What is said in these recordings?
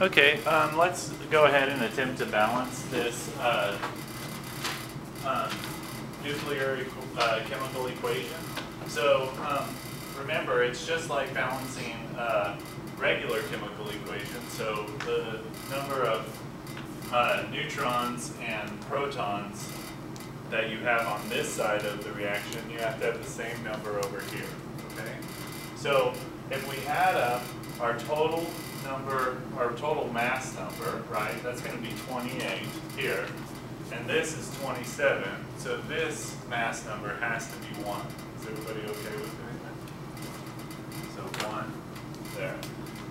Okay, um, let's go ahead and attempt to balance this, uh, um, nuclear, uh, chemical equation. So, um, remember, it's just like balancing, uh, regular chemical equation. So the number of, uh, neutrons and protons that you have on this side of the reaction, you have to have the same number over here, okay? So if we add up our total number, our total mass number, right, that's gonna be twenty-eight here, and this is twenty-seven, so this mass number has to be one. Is everybody okay with doing that? So one, there.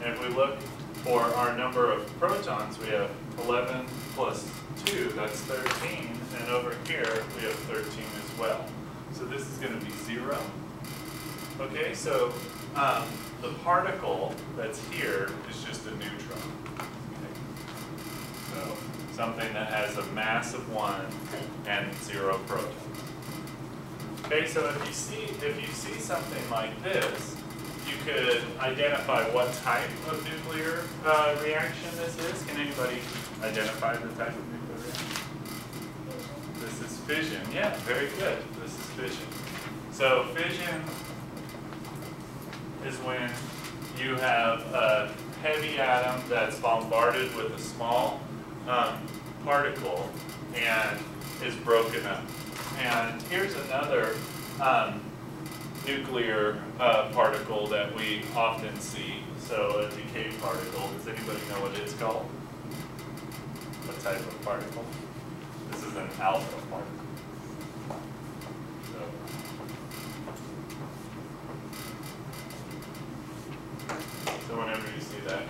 And if we look for our number of protons, we have eleven plus two, that's thirteen, and over here, we have thirteen as well. So this is gonna be zero. Okay, so, um, the particle that's here is just a neutron. Okay. So, something that has a mass of one and zero protons. Okay, so if you see, if you see something like this, you could identify what type of nuclear, uh, reaction this is. Can anybody identify the type of nuclear reaction? This is fission, yeah, very good, this is fission. So fission is when you have a heavy atom that's bombarded with a small, um, particle and is broken up. And here's another, um, nuclear, uh, particle that we often see. So a decay particle, does anybody know what it's called? What type of particle? This is an alpha particle. So. So whenever you see that.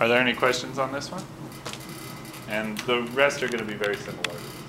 Are there any questions on this one? And the rest are gonna be very similar to.